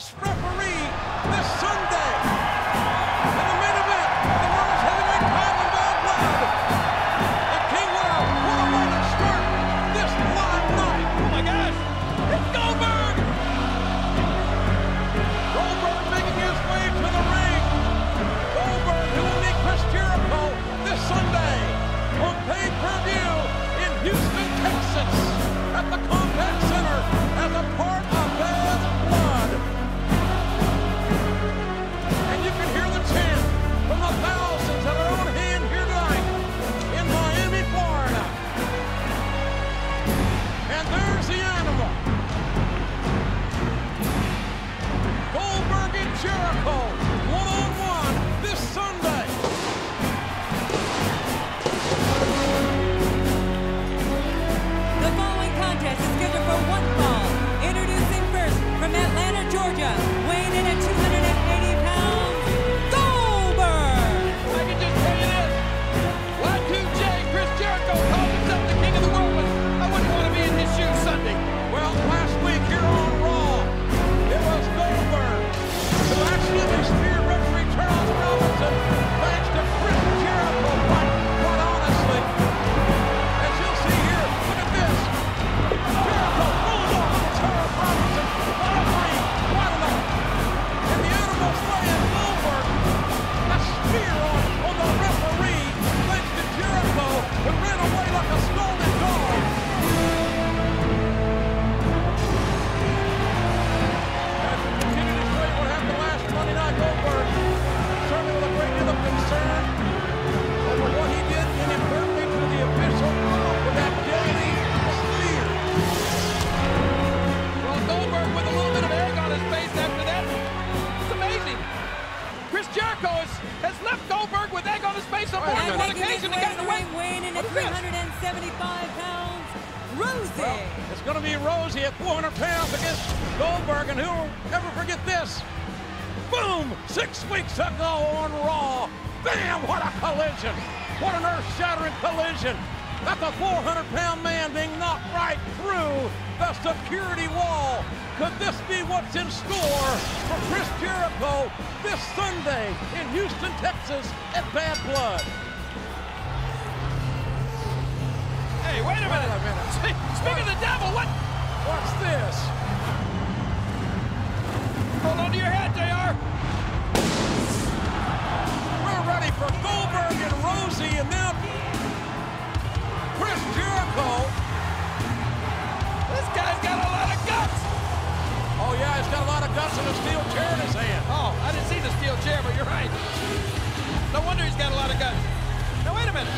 referee this Sunday. And there's the animal. Goldberg and Jericho, Has, left Goldberg with egg on his face on more than one occasion way to get the away. ring, weighing in at What is this? 375 pounds, Rosey. Well, it's going to be Rosey at 400 pounds against Goldberg, and who will ever forget this? Boom! Six weeks ago on Raw. Bam! What a collision! What an earth-shattering collision! That's a 400-pound man being knocked right through the security wall. Could this be what's in store for Chris this Sunday in Houston, Texas at Bad Blood? Hey, wait a Wait minute. a minute. Spe- Speaking of the devil, what? What's this? Hold on to your hat, JR. We're ready for Goldberg and Rosey, and now Chris Jericho. This guy's got a lot of guts. Oh yeah, he's got a lot of guts and a steel chair in his chair, but you're right. No wonder he's got a lot of guts. Now, wait a minute.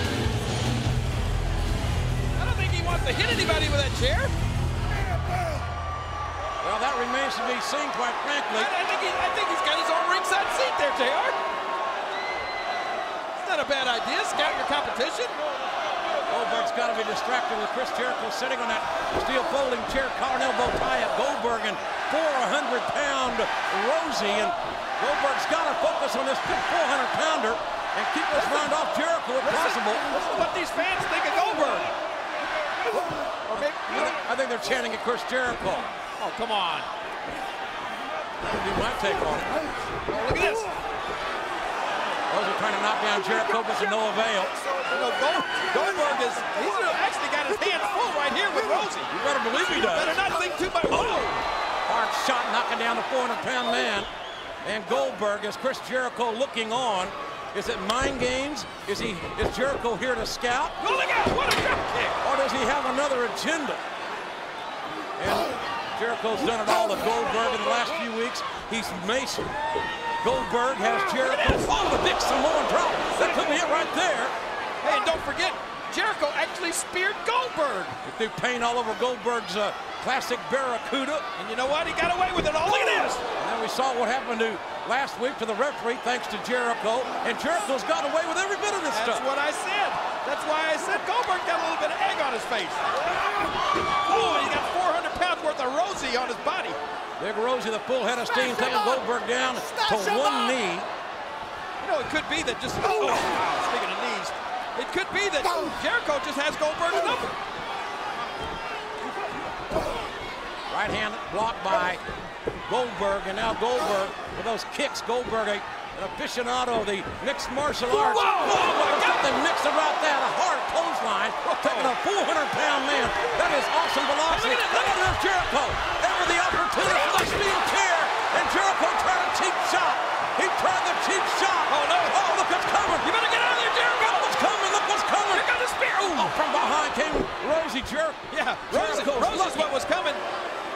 I don't think he wants to hit anybody with that chair. Well, that remains to be seen, quite frankly. I, I think he, I think he's got his own ringside seat there, JR. It's not a bad idea. Scout your competition. Goldberg's got to be distracted with Chris Jericho sitting on that steel folding chair, collar and elbow tie up Goldberg and 400-pound Rosey, and Goldberg's got to focus on this big 400-pounder and keep this round off Jericho if possible. This is what these fans think of Goldberg. I think, I think they're chanting at Chris Jericho. oh, come on. That would be my take on it. Oh, look at this. Those are trying to knock down Jericho, but to no avail. You know, Gold, Goldberg is, he's actually got his hands full right here with Rosey. You better believe he does. Better not think too much. Whoa. Hard shot knocking down the 400-pound man. And Goldberg, is Chris Jericho looking on. Is it mind games? Is he? Is Jericho here to scout? Oh, look out. What a drop kick. Or does he have another agenda? And Jericho's done it all to Goldberg in the last few weeks. He's Mason. Goldberg has Jericho. Oh, the big Samoan drop. That could be it right there. Hey, and don't forget, Jericho actually speared Goldberg. He threw paint all over Goldberg's uh, classic Barracuda. And you know what? He got away with it all. Look at this. And then we saw what happened to last week to the referee, thanks to Jericho. And Jericho's got away with every bit of this That's stuff. That's what I said. That's why I said Goldberg got a little bit of egg on his face. Oh, and he got 400 pounds worth of Rosey on his body. Big Rosey, the full head of steam, taking Goldberg down to one knee. You know, it could be that just, oh, oh wow, speaking of knees, it could be that oh. Jericho just has Goldberg's number. Right hand blocked by Goldberg, and now Goldberg with those kicks. Goldberg, a, an aficionado of the mixed martial arts. Whoa! Oh, my there's something mixed about that. A hard clothesline, taking a 400-pound man. That is awesome velocity. Look at it, look at Now there's Jericho. Ever the opportunity for the steel chair, and Jericho tried a cheap shot. He tried the cheap shot. Oh, no. Oh, look what's coming. You better get out of there, Jericho! Look what's coming. Look what's coming. Here comes the spear! Ooh. Oh, from behind came Rosey Jericho. Yeah, Rosey, Jericho's Rosey's lucky. what was coming.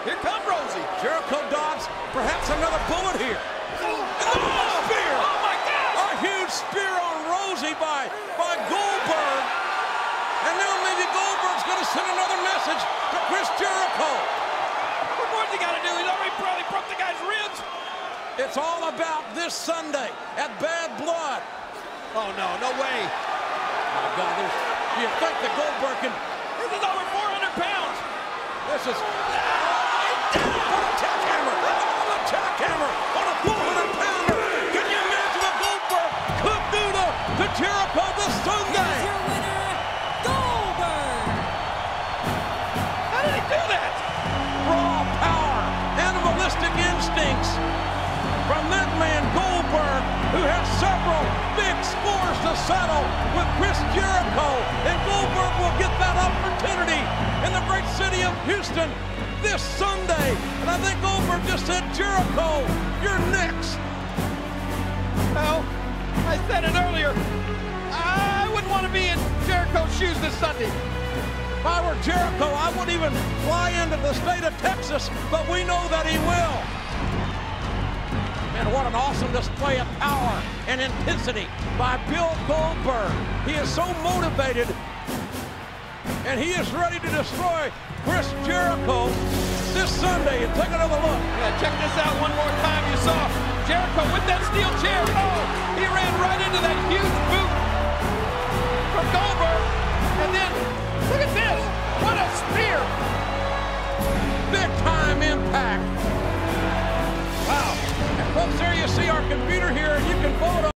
Here come Rosey. Jericho dodged perhaps another bullet here. Oh, oh spear! Oh my gosh! A huge spear on Rosey by, by Goldberg. And now maybe Goldberg's going to send another message to Chris Jericho. What more he got to do? He's already probably broke the guy's ribs. It's all about this Sunday at Bad Blood. Oh no, no way. My God, there's, you think Goldberg can... This is over 400 pounds. This is... What with Chris Jericho. And Goldberg will get that opportunity in the great city of Houston this Sunday. And I think Goldberg just said, Jericho, you're next. Well, I said it earlier. I wouldn't want to be in Jericho's shoes this Sunday. If I were Jericho, I wouldn't even fly into the state of Texas, but we know that he will. Man, what an awesome display of power and intensity by Bill Goldberg. He is so motivated, and he is ready to destroy Chris Jericho this Sunday. And take another look. Yeah, check this out one more time. You saw Jericho with that steel chair. Oh, he ran right into that huge boot